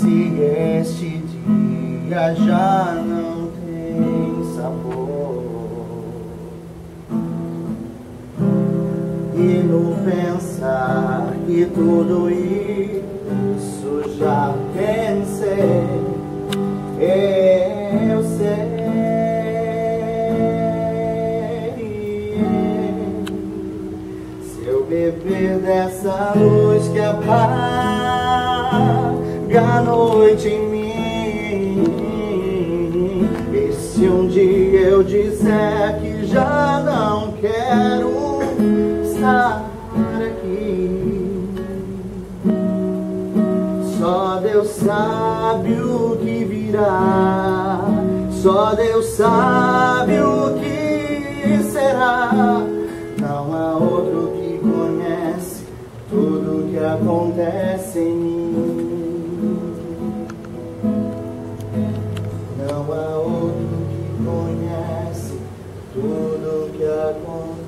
se este dia já não tem sabor. E no pensar que tudo isso já pensei eu sei. Se eu beber dessa luz que apaga a noite em mim. E se um dia eu disser que já não quero estar aqui, só Deus sabe o que virá, só Deus sabe o que será. Não há outro que conhece tudo que acontece em mim. Tudo que acontece.